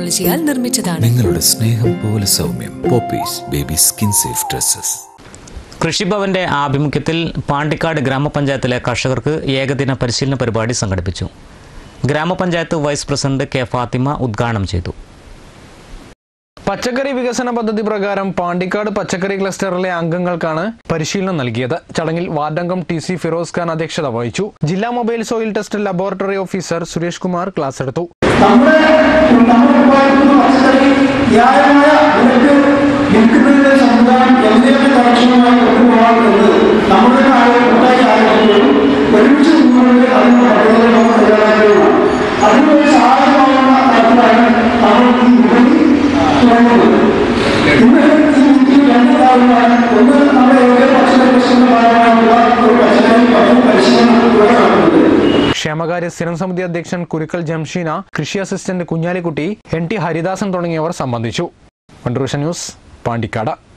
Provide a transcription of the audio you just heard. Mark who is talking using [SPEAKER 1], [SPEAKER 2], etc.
[SPEAKER 1] ടെക്നോളജിയാൽ നിർമ്മിച്ചതാണ്.
[SPEAKER 2] നിങ്ങളുടെ സ്നേഹം പോലെ സൗമ്യം. Poppies baby skin safe dresses.
[SPEAKER 3] കൃഷിഭവന്റെ ആഭിമുഖ്യത്തിൽ പാണ്ടിക്കാട് ഗ്രാമപഞ്ചായത്തിലെ കർഷകർക്ക് ഏകദിന പരിശീലന പരിപാടി സംഘടിപ്പിച്ചു. ഗ്രാമപഞ്ചായത്ത് വൈസ് പ്രസിഡന്റ് കെ ഫാത്തിമ ഉദ്ഘാടനം ചെയ്തു.
[SPEAKER 4] പച്ചക്കറി വികസന പദ്ധതി പ്രകാരം പാണ്ടിക്കാട് പച്ചക്കറി ക്ലസ്റ്ററിലെ അംഗങ്ങൾക്കാണ് പരിശീലനം നൽകിയത്. ചടങ്ങിൽ വാർഡംഗം ടി സി ഫിറോസ് ഖാൻ അധ്യക്ഷത വഹിച്ചു. ജില്ലാ mobile soil test laboratory officer Suresh Kumar class എടുത്തു.
[SPEAKER 5] നമ്മൾ ഒരു
[SPEAKER 4] ക്ഷേമകാര്യ സ്ഥിരം സമിതി അധ്യക്ഷൻ കുരുക്കൽ ജംഷീന കൃഷി assistant Kunhalikutty N T Haridasan തുടങ്ങിയവർ സംബന്ധിച്ചു. വണ്ടൂർഷ ന്യൂസ് പാണ്ടിക്കാട്.